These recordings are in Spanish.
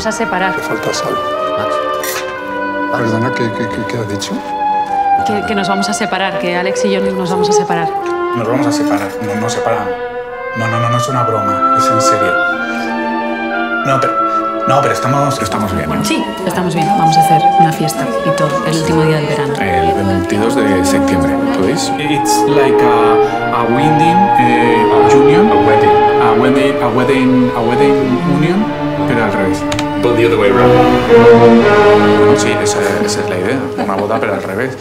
vamos a separar. Te falta sal. Perdona, ¿qué, qué, qué, qué has dicho? Que, que nos vamos a separar, que Alex y yo nos vamos a separar. Nos vamos a separar. No, no separamos. No, no, no, no es una broma. Es en serio. No, pero, no, pero estamos, estamos bien. ¿no? Sí, estamos bien. Vamos a hacer una fiesta y todo, el último día del verano. El 22 de septiembre, ¿podéis? It's like a, a wedding uh, union. A wedding. A wedding, a wedding, a wedding union, pero al revés. But the other way around. Bueno, sí, esa, esa es la idea. Una boda, pero al revés.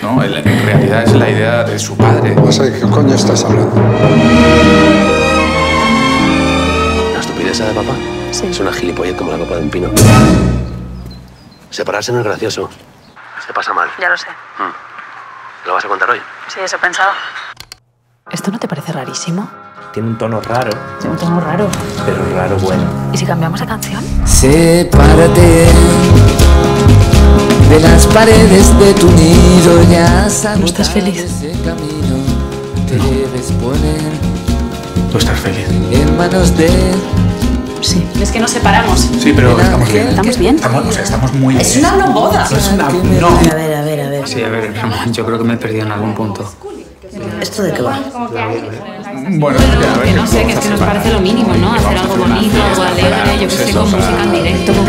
¿no? En en realidad es la idea de su padre. ¿qué coño estás hablando? La estupidez de papá Sí. es una gilipollez como la copa de un pino. Separarse no es gracioso. Se pasa mal. Ya lo sé. ¿Lo vas a contar hoy? Sí, eso he pensado. ¿Esto no te parece rarísimo? Tiene un tono raro, Es un tono raro. pero raro bueno. ¿Y si cambiamos la canción? Sepárate de las paredes de tu nido, ya sabes. ¿No estás feliz? Ese camino te debes poner Tú estás feliz. en manos de. Sí. Es que nos separamos. Sí, pero estamos bien. ¿Estamos bien? Estamos, o sea, estamos muy bien. Es una no boda. No es una... No. A ver, a ver, a ver. Sí, a ver, yo creo que me he perdido en algún punto. ¿Esto de qué va? Bueno, ya, a ver, Que no sé, que es que nos parece lo mínimo, ¿no? Hacer algo bonito, algo alegre, yo que sé, con música en directo, con.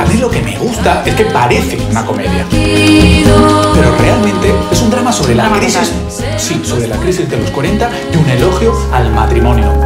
A mí lo que me gusta es que parece una comedia. Pero realmente es un drama sobre la crisis. Sí, sobre la crisis de los 40 y un elogio al matrimonio.